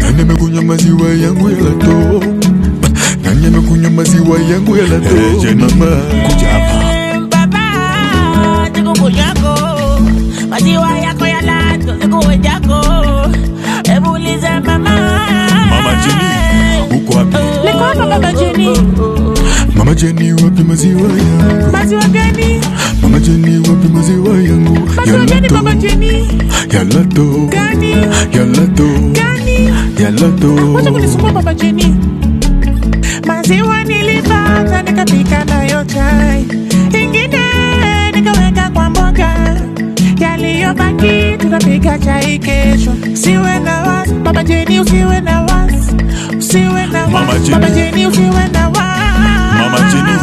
Nani amekunywa maziwa yangu ya lato? Nani amekunywa maziwa yangu ya lato? Je, mama, kuja hapa. Baba, chukua yako maziwa yako ya lato chukua yako hebu uliza mama Mama Jenny, uko wapi? niko hapa baba Jenny Mama Jenny, wapi maziwa yangu? maziwa gani Mama Jenny, wapi maziwa yangu? Maziwa gani baba Jenny ya lato, gani ya gani ya lato. Wacha kunisumbua Jenny. Maziwa nilipata nikapika nayo chai, ingine nikaweka kwa mboga, yaliyobaki tutapika chai kesho. Usiwe na wasi baba Jenny, usiwe na wasi, usiwe na wasi baba Jenny, usiwe na wasi. Mama Jenny.